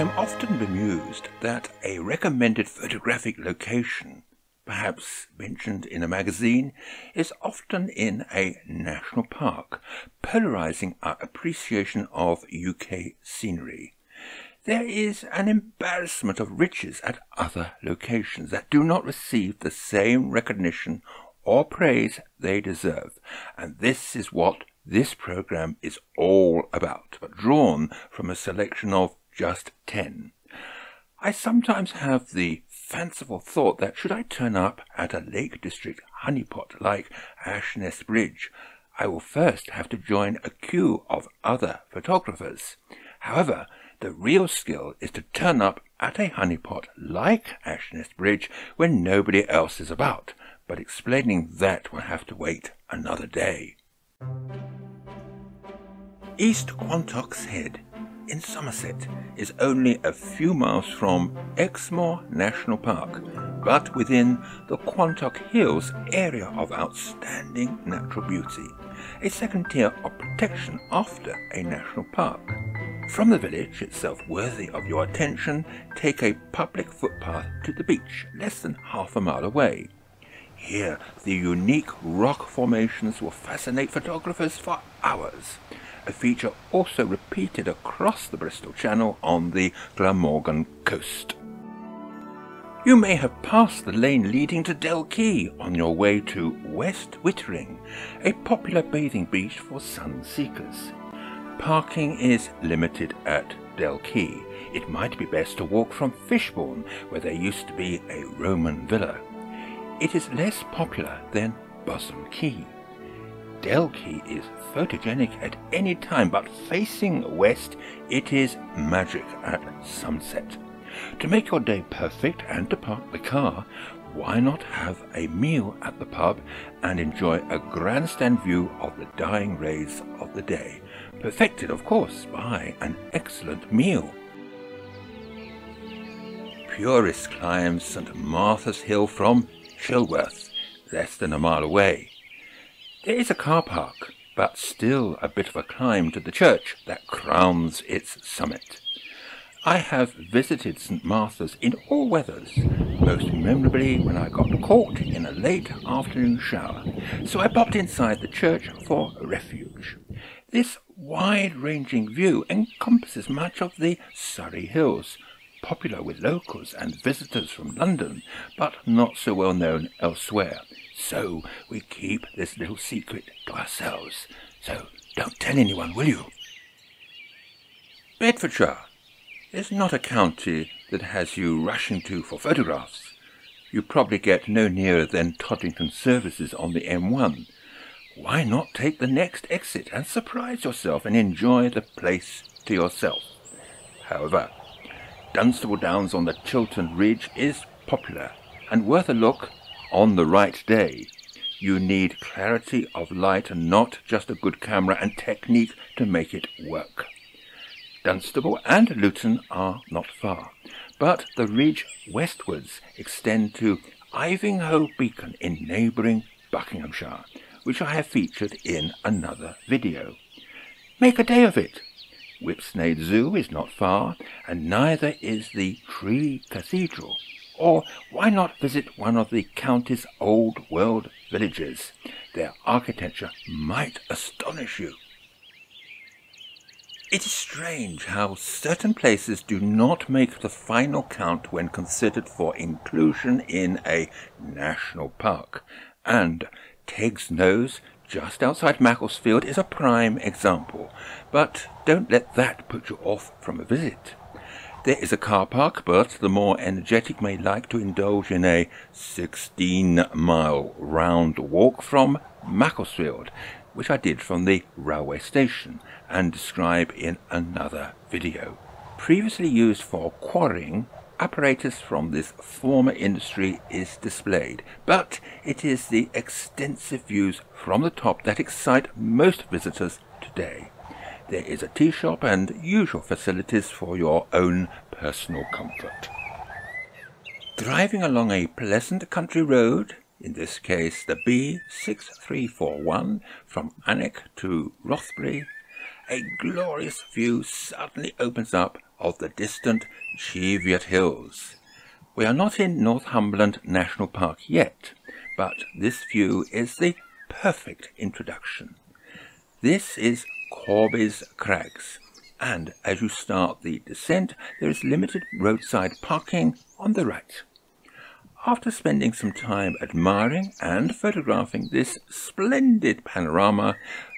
am often bemused that a recommended photographic location, perhaps mentioned in a magazine, is often in a national park, polarizing our appreciation of UK scenery. There is an embarrassment of riches at other locations that do not receive the same recognition or praise they deserve, and this is what this program is all about, but drawn from a selection of just ten. I sometimes have the fanciful thought that should I turn up at a Lake District honeypot like Ashness Bridge, I will first have to join a queue of other photographers. However, the real skill is to turn up at a honeypot like Ashness Bridge when nobody else is about, but explaining that will have to wait another day. East Quantoxhead in Somerset is only a few miles from Exmoor National Park, but within the Quantock Hills area of outstanding natural beauty, a second tier of protection after a national park. From the village, itself worthy of your attention, take a public footpath to the beach, less than half a mile away. Here, the unique rock formations will fascinate photographers for hours. A feature also repeated across the Bristol Channel on the Glamorgan coast. You may have passed the lane leading to Dell Quay on your way to West Wittering, a popular bathing beach for sun seekers. Parking is limited at Dell Quay. It might be best to walk from Fishbourne, where there used to be a Roman villa. It is less popular than Bosham Quay. Dell Quay is photogenic at any time, but facing west, it is magic at sunset. To make your day perfect and to park the car, why not have a meal at the pub and enjoy a grandstand view of the dying rays of the day, perfected, of course, by an excellent meal. Purists climb St. Martha's Hill from Chilworth, less than a mile away. There is a car park, but still a bit of a climb to the church that crowns its summit. I have visited St. Martha's in all weathers, most memorably when I got caught in a late afternoon shower, so I popped inside the church for refuge. This wide-ranging view encompasses much of the Surrey Hills, popular with locals and visitors from London, but not so well known elsewhere. So we keep this little secret to ourselves. So don't tell anyone, will you? Bedfordshire is not a county that has you rushing to for photographs. You probably get no nearer than Toddington services on the M1. Why not take the next exit and surprise yourself and enjoy the place to yourself? However, Dunstable Downs on the Chiltern Ridge is popular and worth a look on the right day. You need clarity of light and not just a good camera and technique to make it work. Dunstable and Luton are not far, but the ridge westwards extend to Ivinghoe Beacon in neighbouring Buckinghamshire, which I have featured in another video. Make a day of it! Whipsnade Zoo is not far, and neither is the Tree Cathedral. Or why not visit one of the county's old world villages? Their architecture might astonish you. It is strange how certain places do not make the final count when considered for inclusion in a national park, and Teg's Nose just outside Macclesfield is a prime example, but don't let that put you off from a visit. There is a car park, but the more energetic may like to indulge in a 16 mile round walk from Macclesfield, which I did from the railway station and describe in another video. Previously used for quarrying, apparatus from this former industry is displayed, but it is the extensive views from the top that excite most visitors today. There is a tea shop and usual facilities for your own personal comfort. Driving along a pleasant country road, in this case the B6341 from Alnwick to Rothbury, a glorious view suddenly opens up of the distant Cheviot Hills. We are not in Northumberland National Park yet, but this view is the perfect introduction. This is Corby's Crags, and as you start the descent, there is limited roadside parking on the right. After spending some time admiring and photographing this splendid panorama,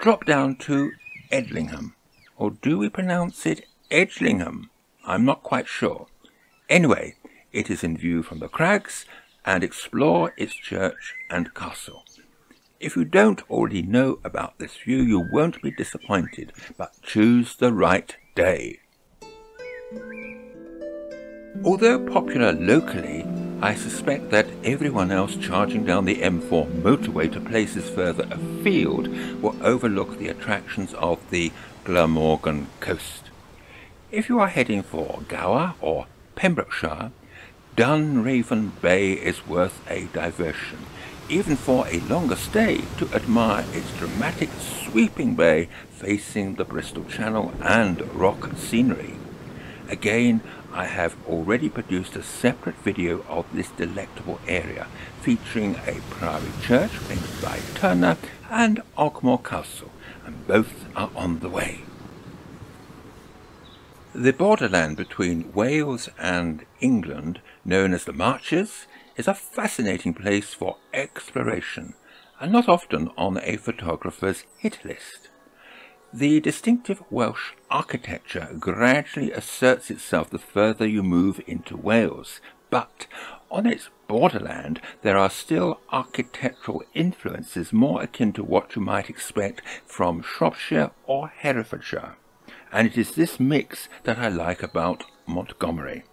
drop down to Edlingham. Or do we pronounce it Edlingham? I'm not quite sure. Anyway, it is in view from the crags and explore its church and castle. If you don't already know about this view, you won't be disappointed, but choose the right day. Although popular locally, I suspect that everyone else charging down the M4 motorway to places further afield will overlook the attractions of the Glamorgan coast. If you are heading for Gower or Pembrokeshire, Dunraven Bay is worth a diversion, even for a longer stay to admire its dramatic sweeping bay facing the Bristol Channel and rock scenery. Again, I have already produced a separate video of this delectable area, featuring a priory church painted by Turner and Ogmore Castle, and both are on the way. The borderland between Wales and England, known as the Marches, is a fascinating place for exploration, and not often on a photographer's hit list. The distinctive Welsh architecture gradually asserts itself the further you move into Wales, but on its borderland there are still architectural influences more akin to what you might expect from Shropshire or Herefordshire, and it is this mix that I like about Montgomery.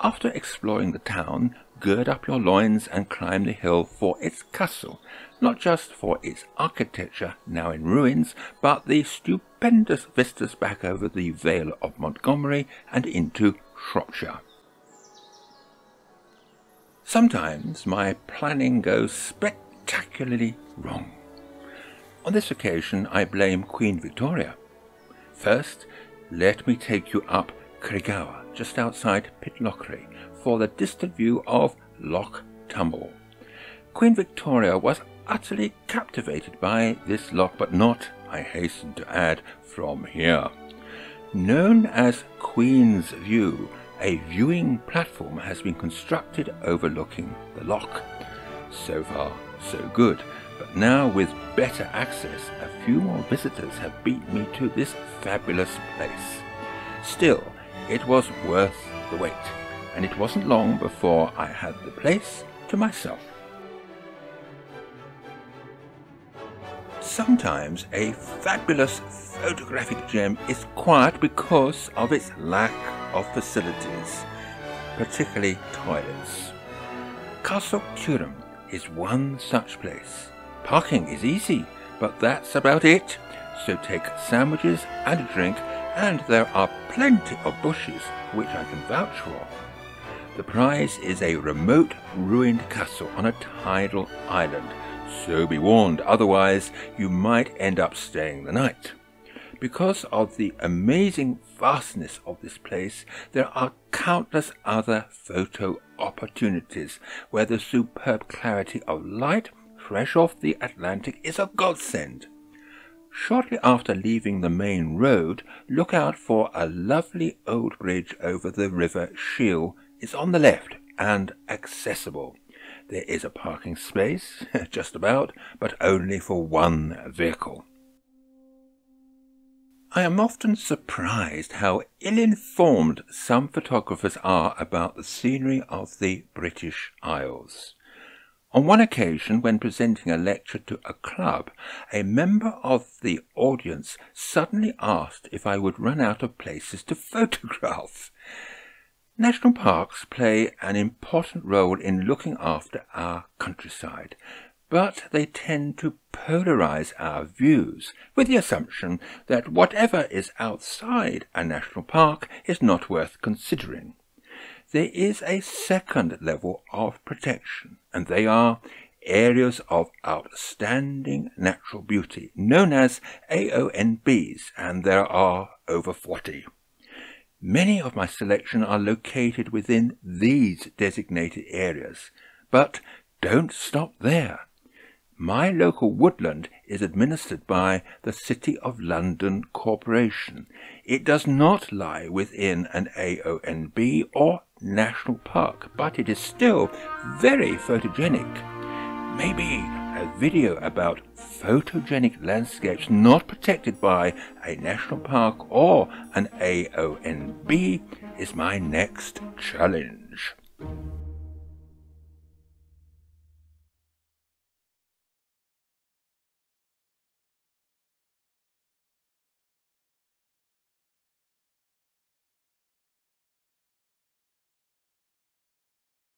After exploring the town, gird up your loins and climb the hill for its castle, not just for its architecture, now in ruins, but the stupendous vistas back over the Vale of Montgomery and into Shropshire. Sometimes my planning goes spectacularly wrong. On this occasion I blame Queen Victoria. First, let me take you up Craigower, just outside Pitlochry, for the distant view of Loch Tummel. Queen Victoria was utterly captivated by this loch, but not, I hasten to add, from here. Known as Queen's View, a viewing platform has been constructed overlooking the loch. So far, so good, but now with better access, a few more visitors have beat me to this fabulous place. Still, it was worth the wait, and it wasn't long before I had the place to myself. Sometimes a fabulous photographic gem is quiet because of its lack of facilities, particularly toilets. Castle Tioram is one such place. Parking is easy, but that's about it, so take sandwiches and a drink and there are plenty of bushes which I can vouch for. The prize is a remote ruined castle on a tidal island, so be warned, otherwise you might end up staying the night. Because of the amazing vastness of this place, there are countless other photo opportunities where the superb clarity of light fresh off the Atlantic is a godsend. Shortly after leaving the main road, look out for a lovely old bridge over the river Shiel. It's on the left and accessible. There is a parking space, just about, but only for one vehicle. I am often surprised how ill-informed some photographers are about the scenery of the British Isles. On one occasion, when presenting a lecture to a club, a member of the audience suddenly asked if I would run out of places to photograph. National parks play an important role in looking after our countryside, but they tend to polarize our views with the assumption that whatever is outside a national park is not worth considering there is a second level of protection, and they are areas of outstanding natural beauty, known as AONBs, and there are over 40. Many of my selection are located within these designated areas, but don't stop there. My local woodland is administered by the City of London Corporation. It does not lie within an AONB or national park, but it is still very photogenic. Maybe a video about photogenic landscapes not protected by a national park or an AONB is my next challenge.